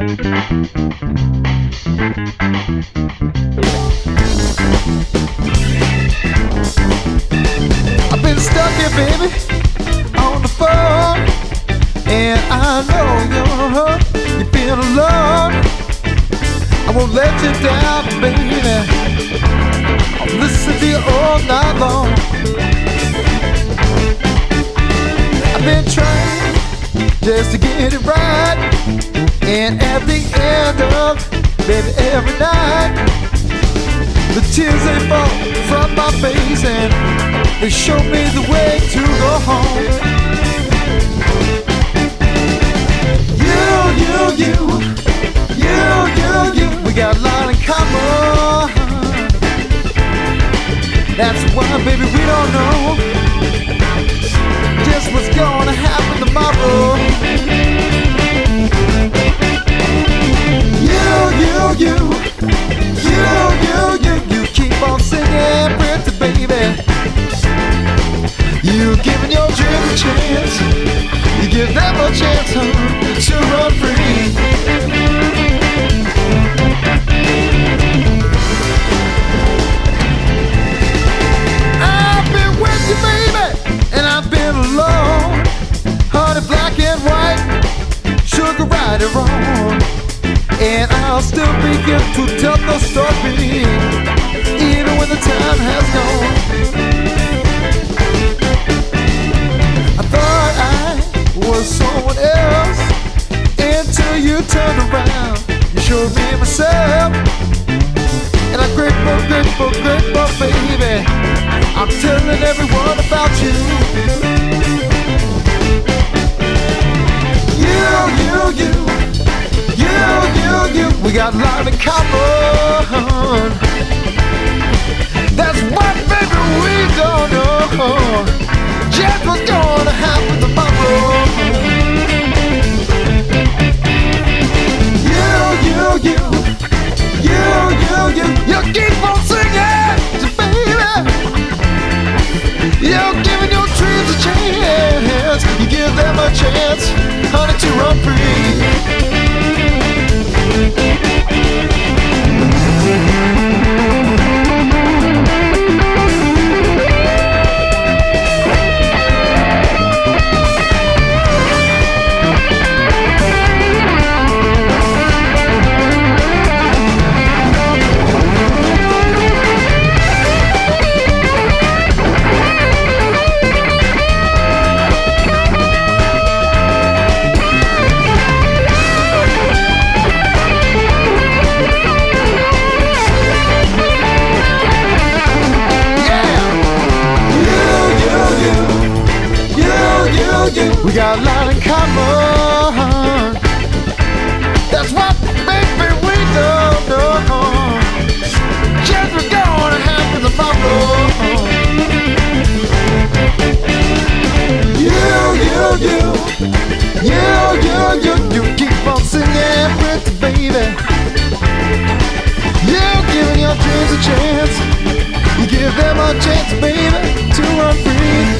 I've been stuck here, baby, on the phone, and I know you're hurt. You've been alone. I won't let you down, baby. I'll listen to all night long. I've been trying just to get it right, and at the end of, baby, every night. The tears they fall from my face and they show me the way to go home. You, you, you, you, you, you, we got a lot in common. That's why, baby, we don't know just what's gonna happen tomorrow. You, you, you, you, you, you, you keep on singing, pretty baby. You giving your dreams a chance. You give them a chance to run free. I've been with you, baby, and I've been alone. Honey, black and white, sugar right and wrong. Still begin to tell the story, got a lot We got a lot in common. That's what, baby, we don't know. Just what's gonna happen tomorrow. You, you, you, you, you, you, you keep on singing, pretty baby. You giving your dreams a chance. You give them a chance, baby, to run free.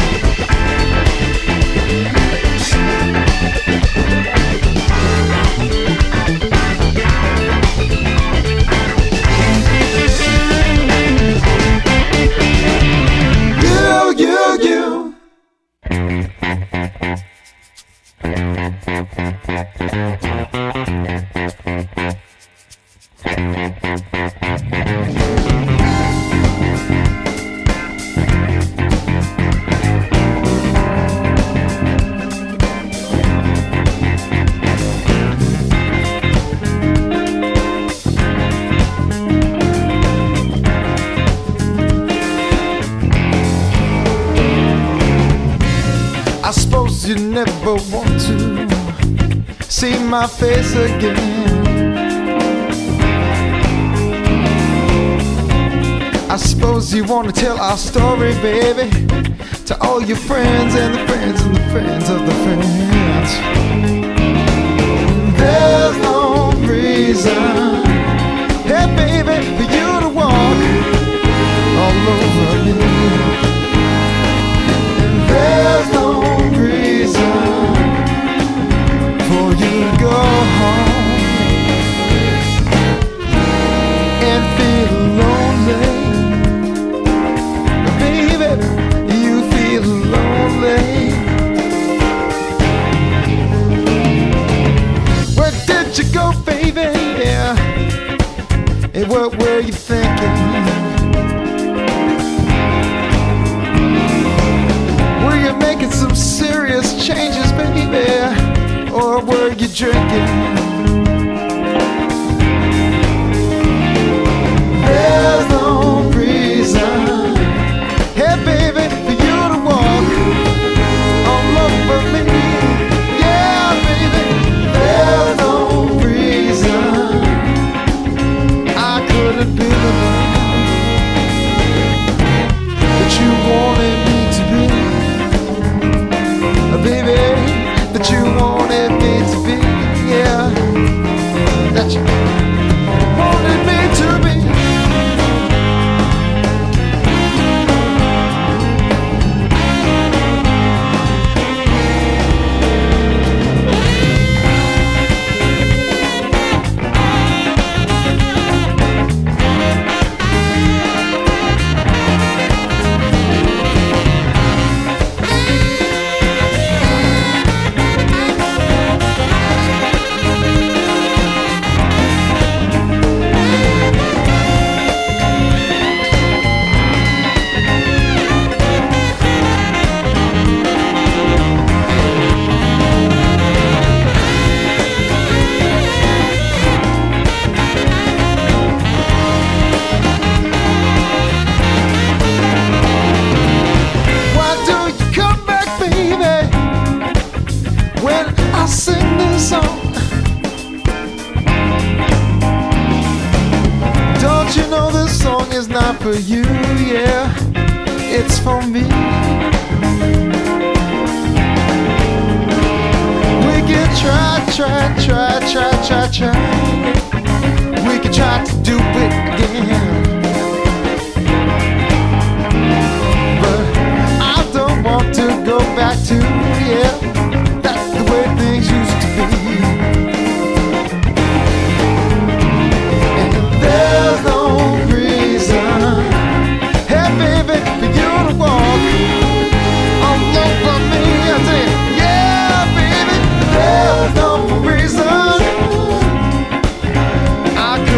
My face again. I suppose you want to tell our story, baby, to all your friends and the friends and the friends of the friends. There's no reason, hey baby, for you to walk all over what were you thinking? Were you making some serious changes, baby? Or were you drinking?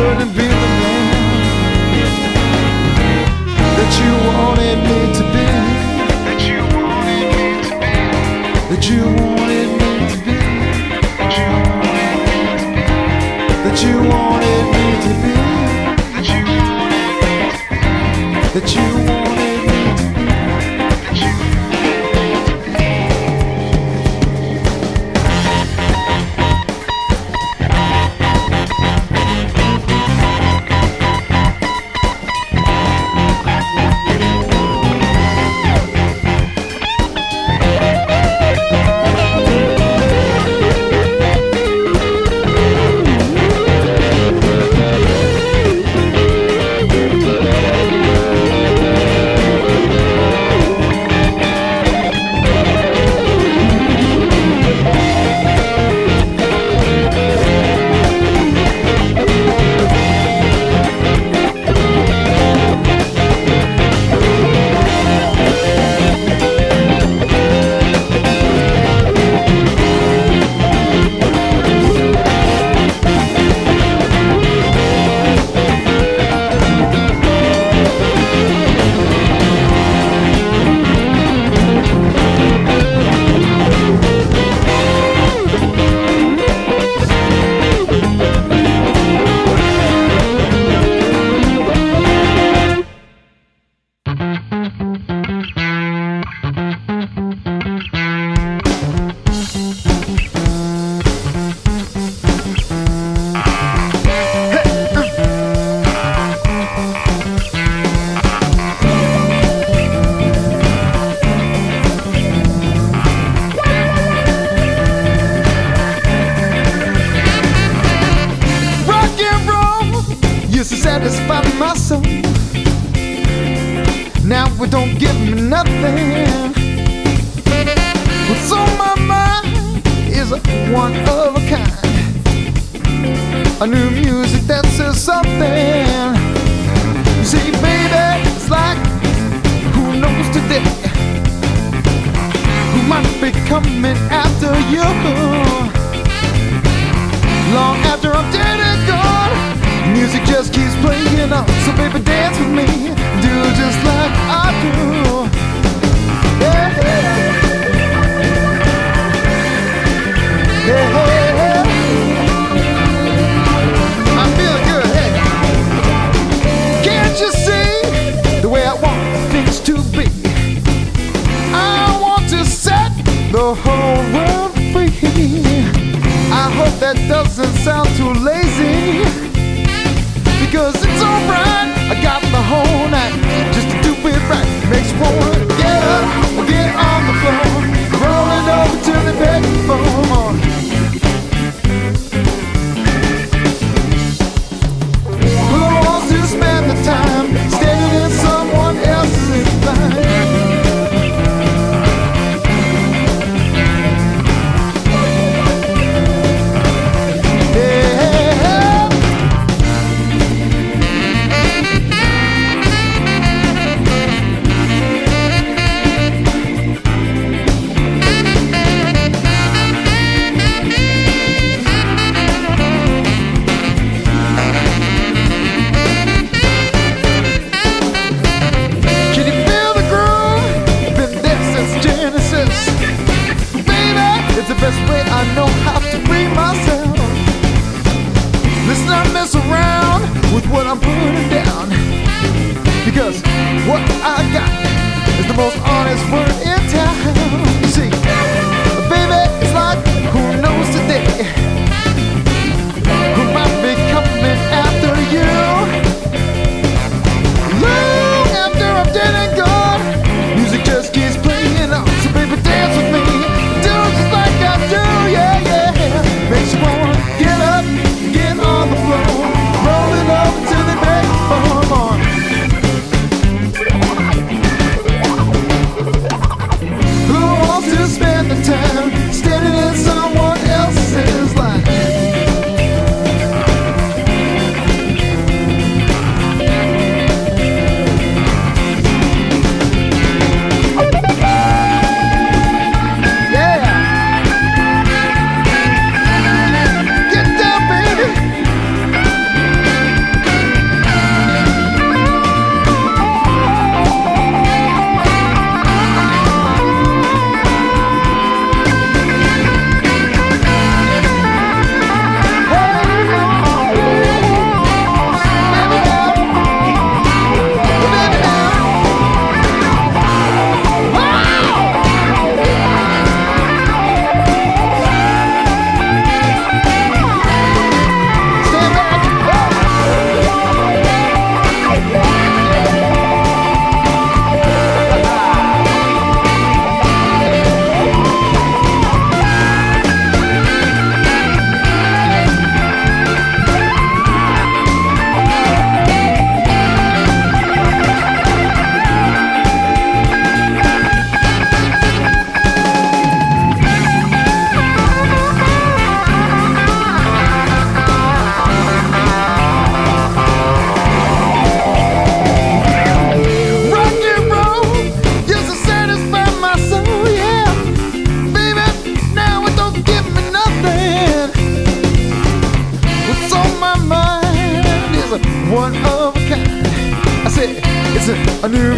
couldn't be the man that you wanted me to be. That you wanted me to be. That you wanted me to be. That you wanted me to be. That you wanted me to be. That you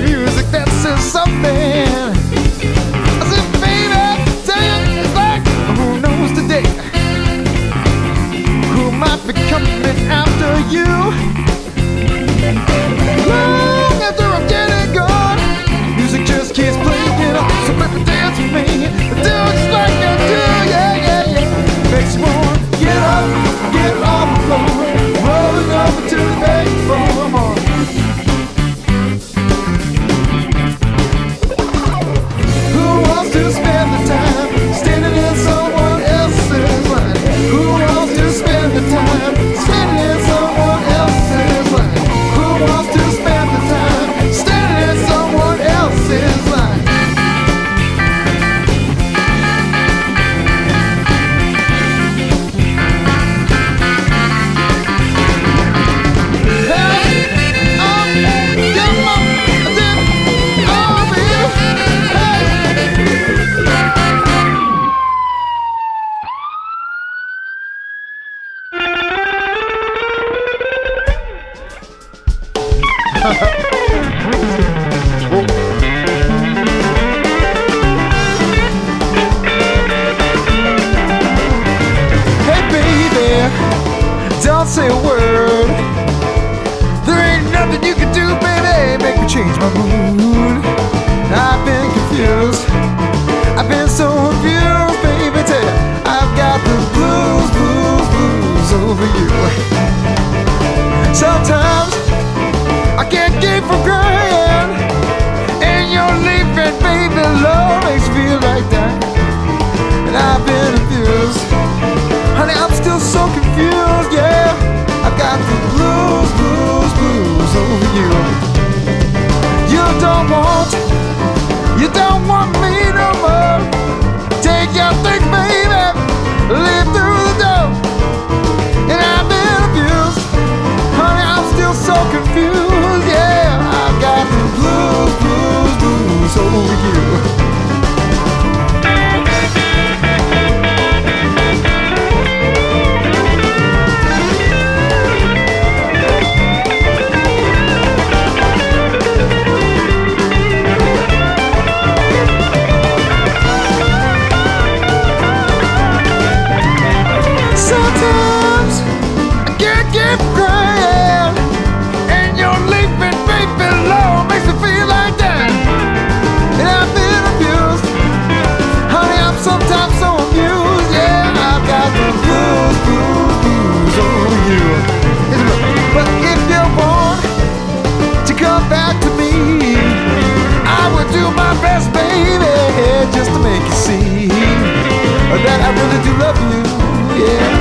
music that says something. I said, baby, tell you, it's like who knows today who might be coming after you. that I really do love you. Yeah.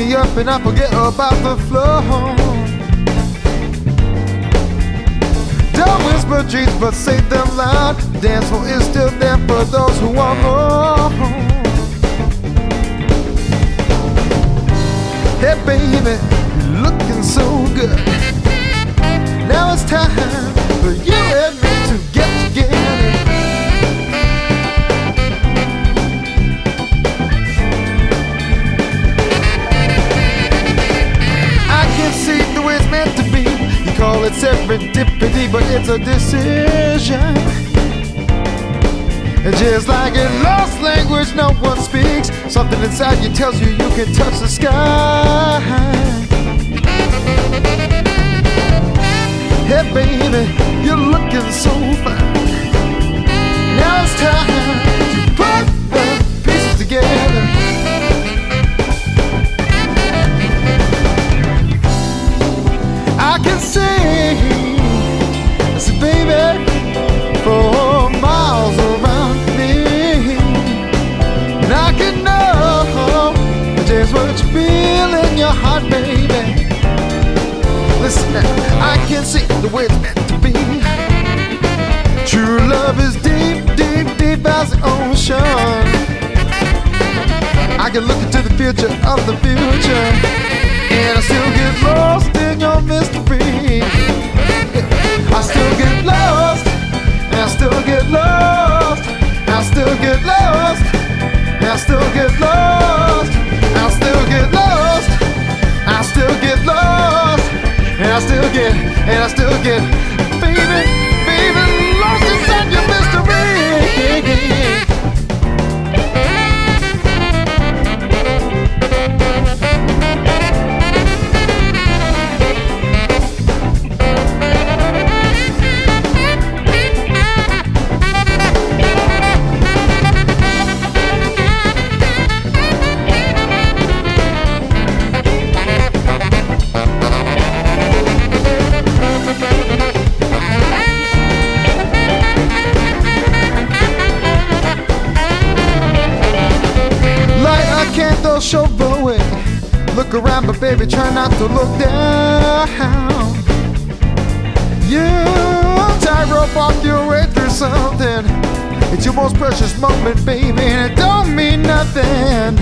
And I forget about the flow. Don't whisper dreams, but say them loud. Dance floor is still there for those who want more. Hey baby, you're looking so good. Now it's time for you call it serendipity, but it's a decision. And just like in lost language, no one speaks. Something inside you tells you you can touch the sky. Hey, baby, you're looking so fine. Now it's time to put the pieces together. I can see, see, baby, for miles around me. And I can know just what you feel in your heart, baby. Listen I can see the way it's meant to be. True love is deep, deep, deep as the ocean. I can look into the future of the future, and I still get lost in your mystery. I still get lost, and I still get lost, and I still get lost, and I still get lost, I still get lost, I still get lost, and I still get, and I still get, baby, Look around, but baby, try not to look down. You tightrope walk your way through something. It's your most precious moment, baby, and it don't mean nothing.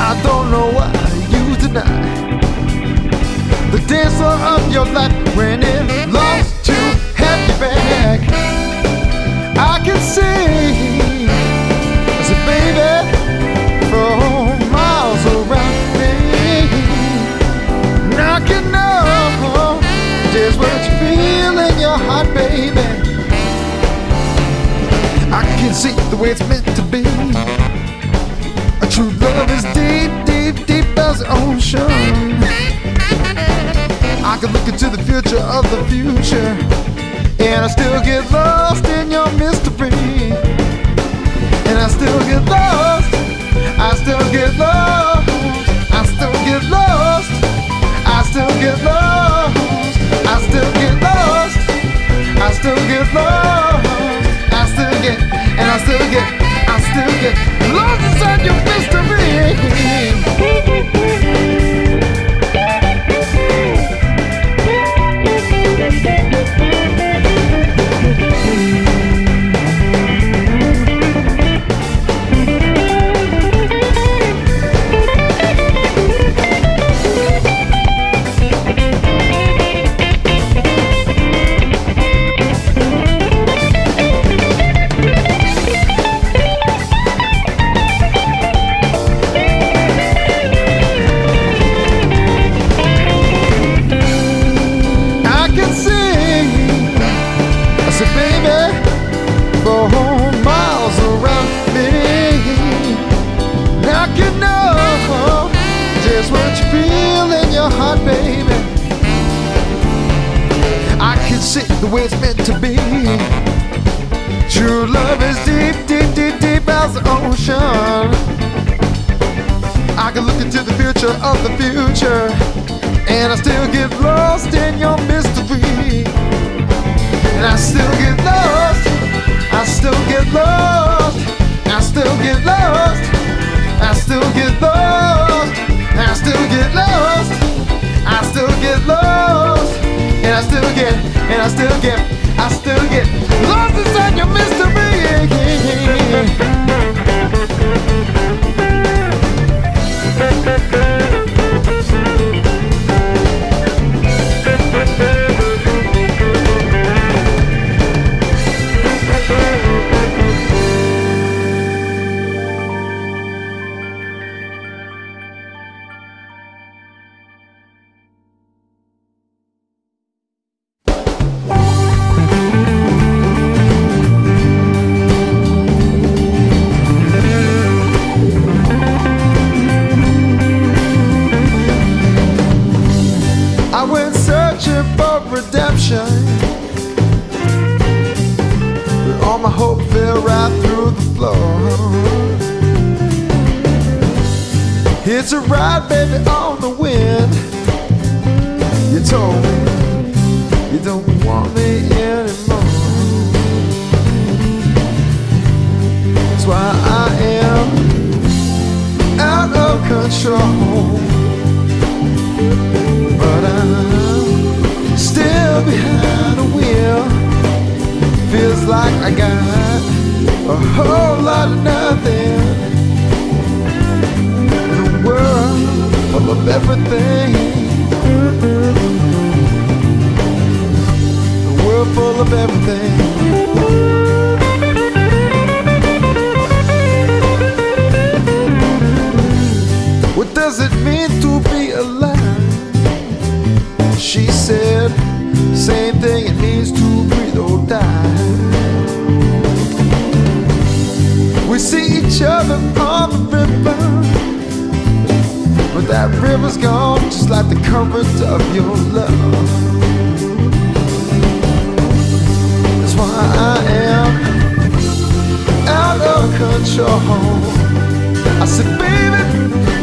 I don't know why you deny the dancer of your life when future of the future, and I still get lost in your mystery. And I still get lost I still get lost. I still get lost. I still get lost. I still get lost. I still get lost. I still get, and I still get, I still get lost inside your mystery. Future of the future, and I still get lost in your mystery. And I still get lost, I still get lost, I still get lost, I still get lost, I still get lost, I still get lost, and I still get, and I still get, I still get lost inside your mystery. Floor. It's a ride, baby, on the wind. You told me you don't want me anymore. That's why I am out of control. But I'm still behind the wheel. Feels like I got a whole lot of nothing. In a world full of everything. A world full of everything. What does it mean to be alive? She said, same thing it means to breathe or die. We see each other on the river, but that river's gone just like the current of your love. That's why I am out of control. I said, baby,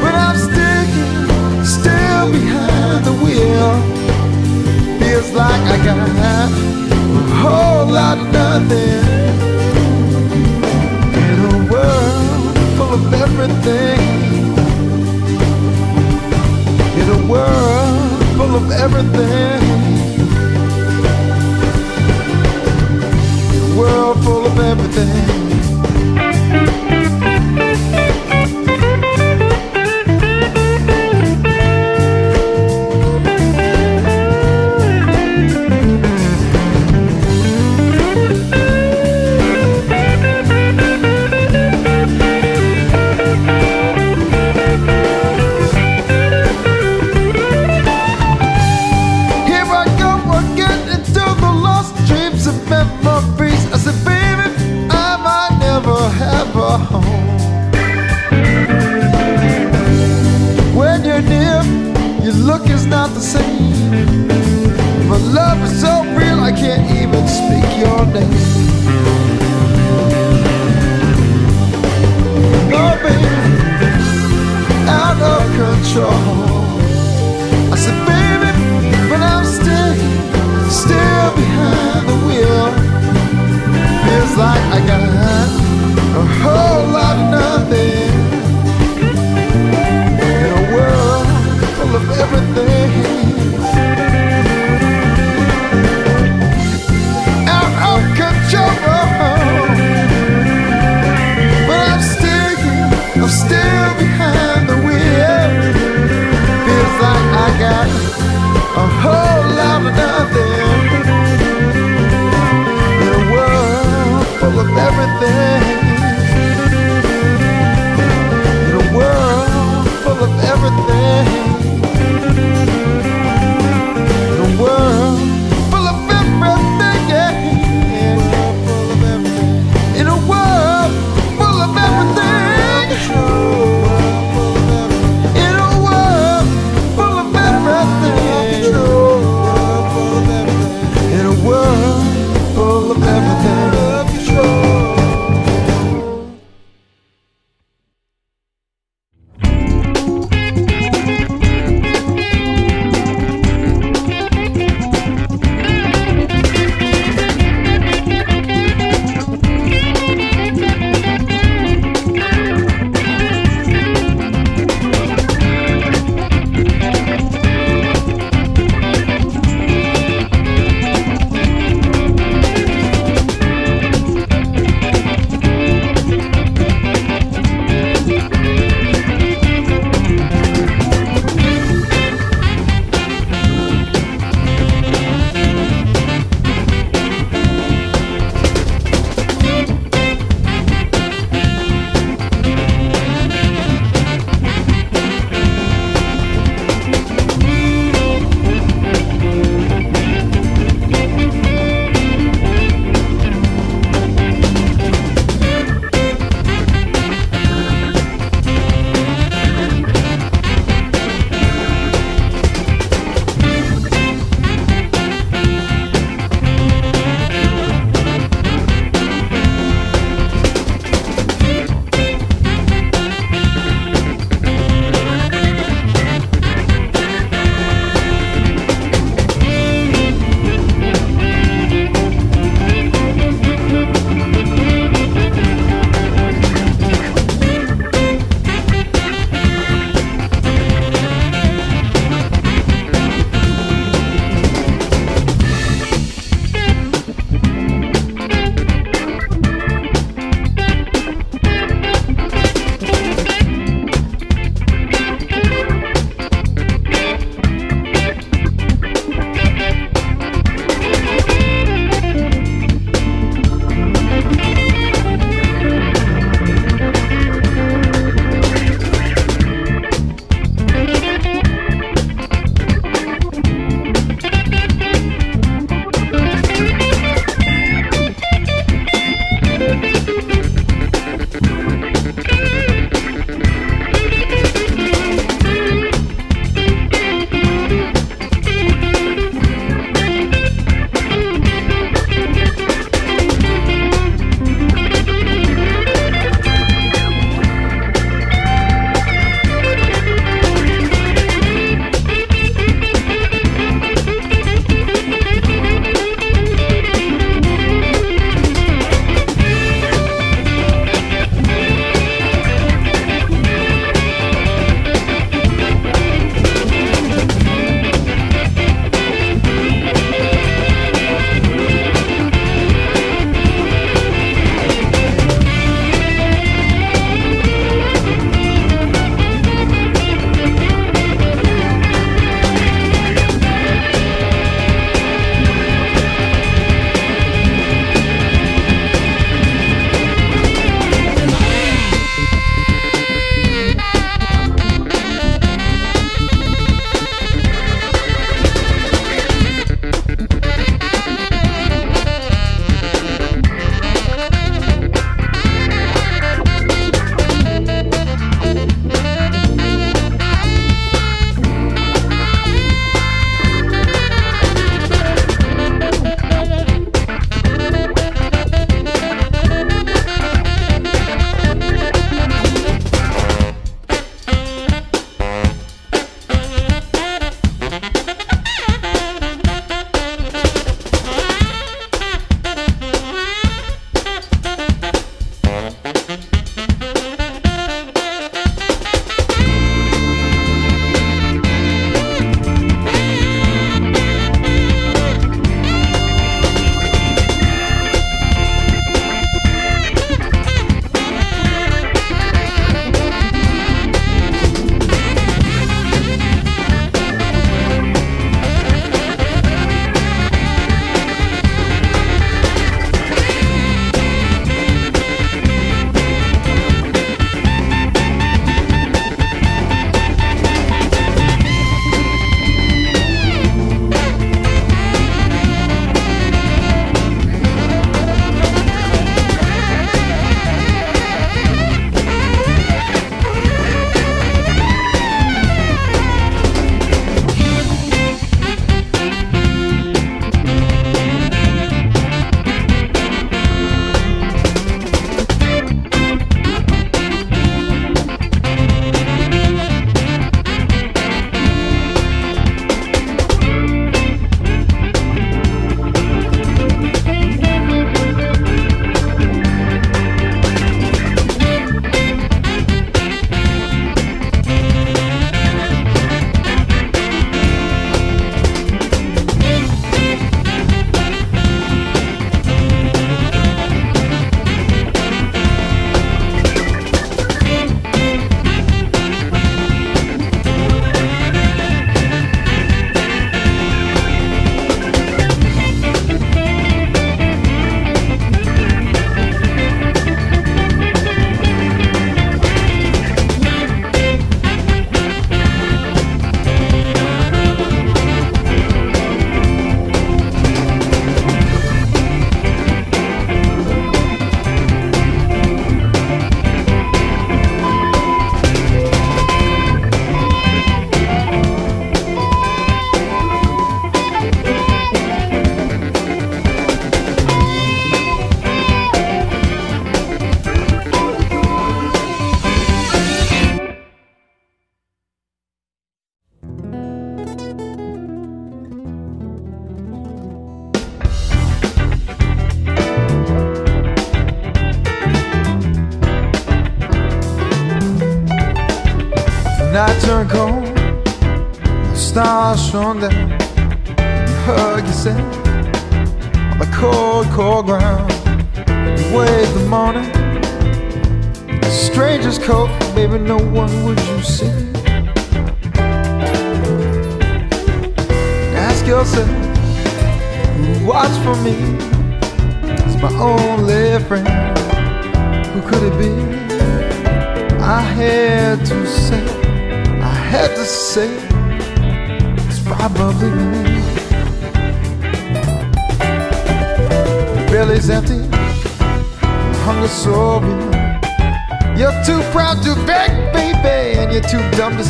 but I'm here, still behind the wheel. Feels like I got a whole lot of nothing full of everything. In a world full of everything. In a world full of everything. Out of control. I said, baby, but I'm still, still behind the wheel. Feels like I got a whole lot of nothing in a world full of everything. Got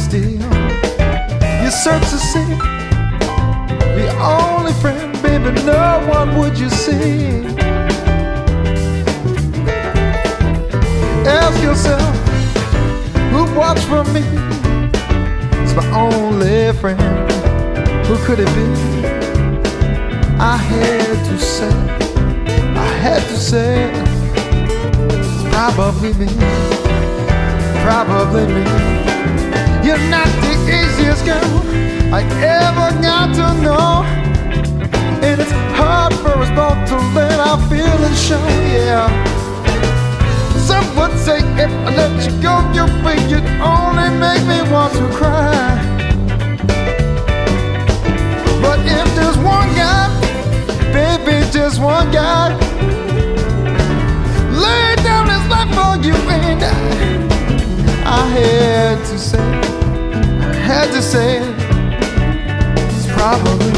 steal. You search to see the only friend, baby, no one would you see. Ask yourself, who watched for me? It's my only friend. Who could it be? I had to say, I had to say, probably me, probably me. You're not the easiest girl I ever got to know. And it's hard for us both to let our feelings show, yeah. Some would say if I let you go, you think you'd only make me want to cry. But if there's one guy, baby, just one guy, lay down his life for you and I. I had to say, had to say, it's probably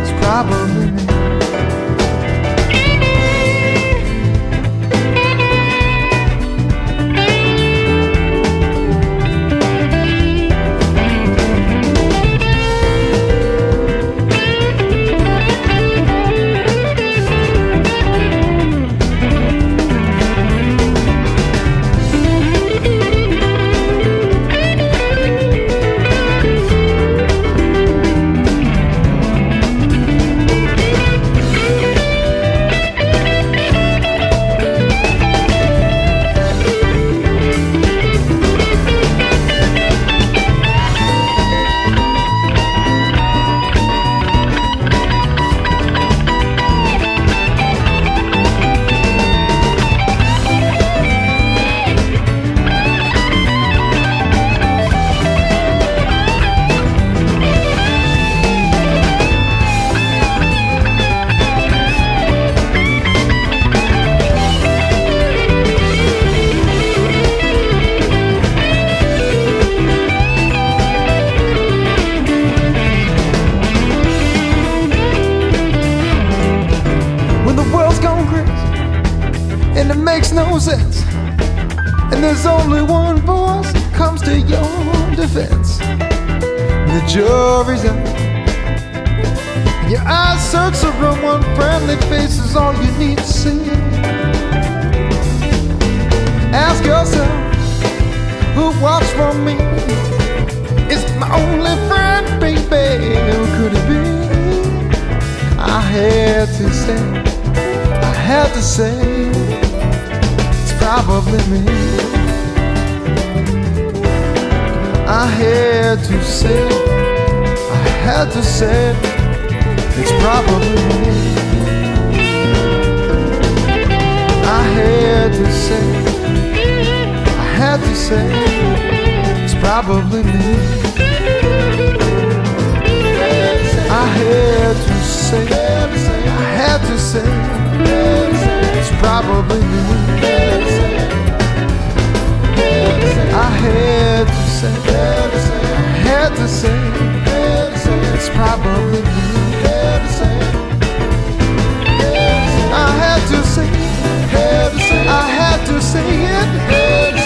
it's probably say, it's probably me. I had to say, I had to say, it's probably me. I had to say, I had to say, it's probably me. I had to say, I had to say it,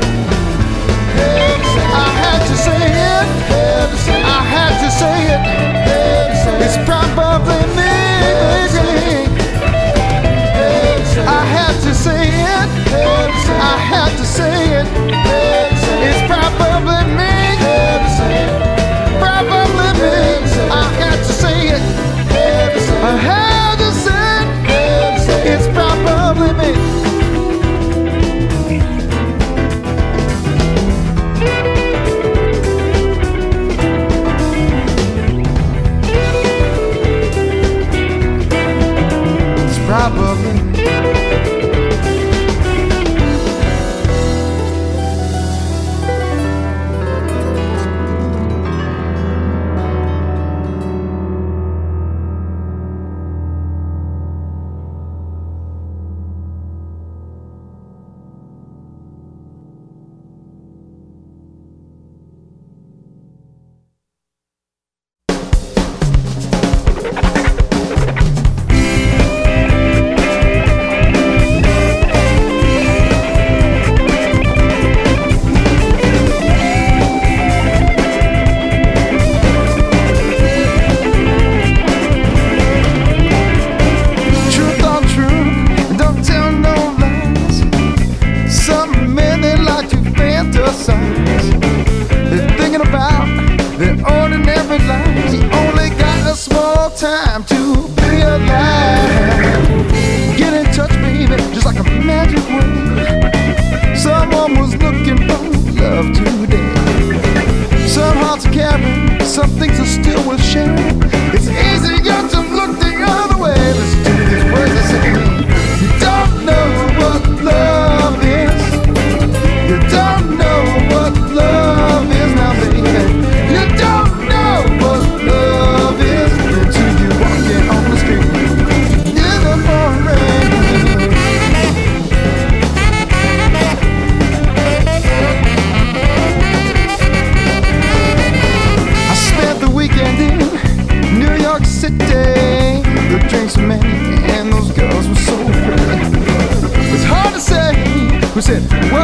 100%.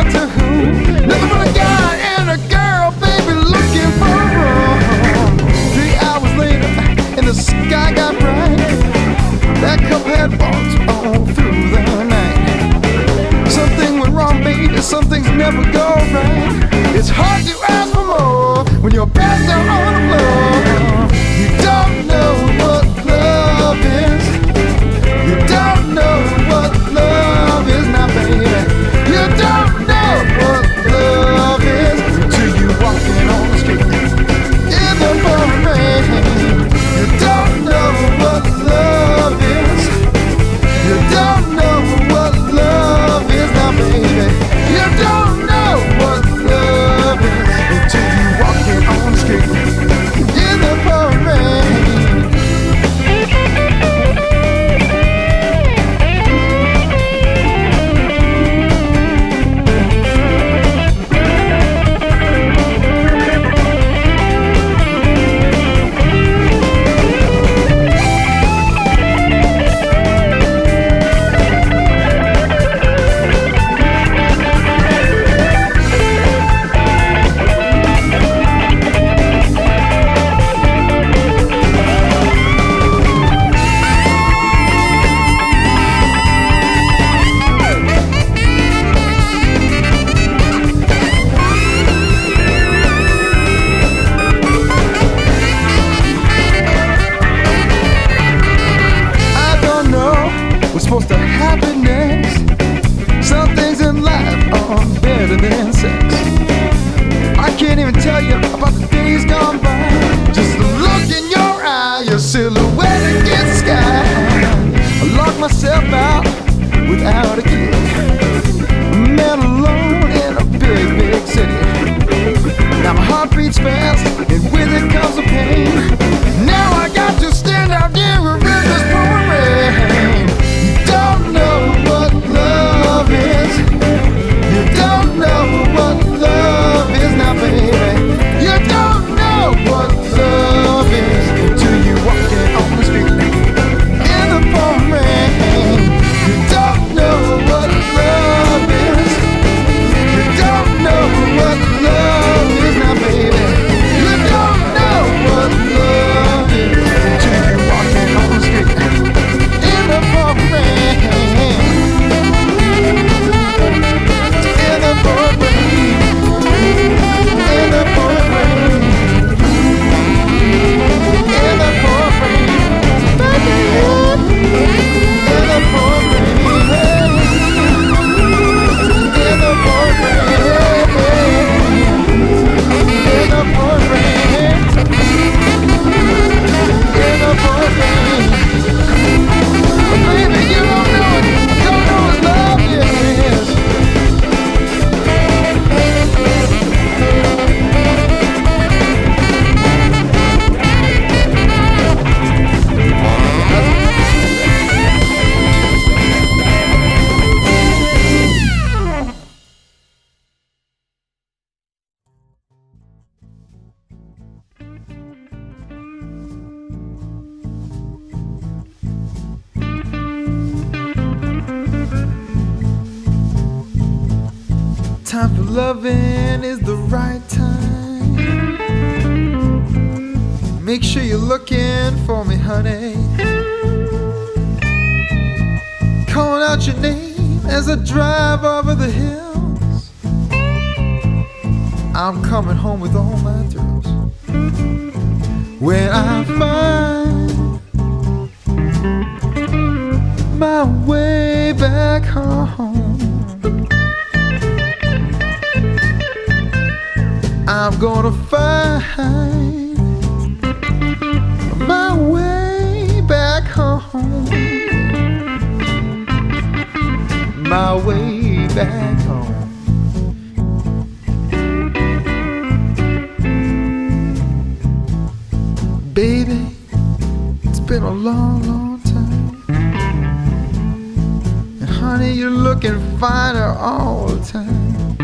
Honey, you're looking finer all the time.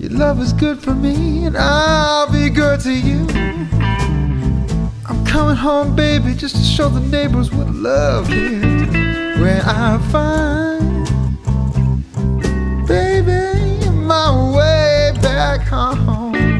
Your love is good for me, and I'll be good to you. I'm coming home, baby, just to show the neighbors what love is. When I find, baby, my way back home.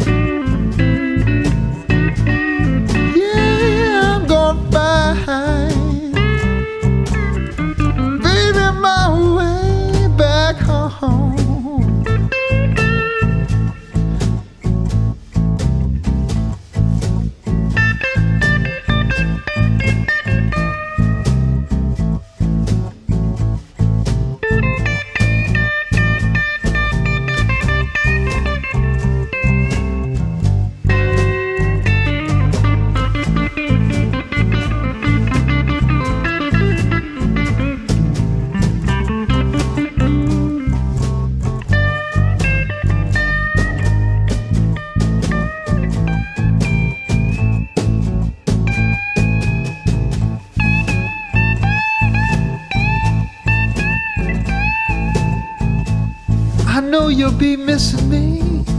Be missing me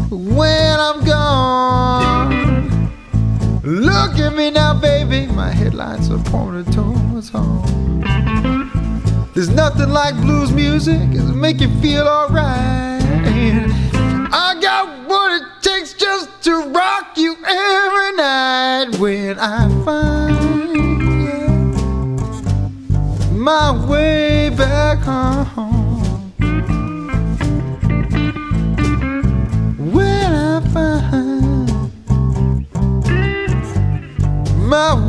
when I'm gone. Look at me now, baby. My headlights are pointed towards home. There's nothing like blues music to make you feel alright. I got what it takes just to rock you every night when I find yeah, my way back home.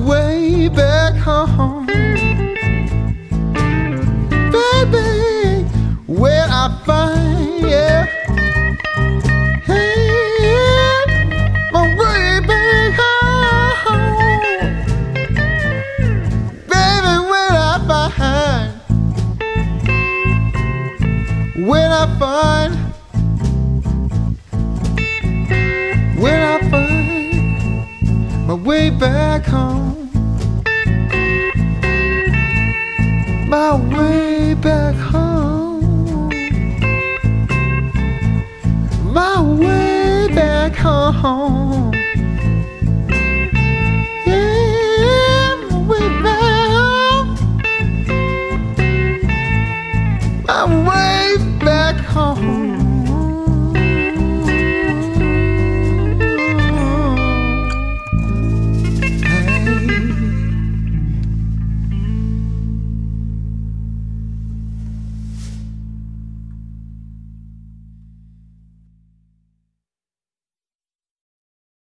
Way back home, baby, when I find back home. My way back home. My way back home.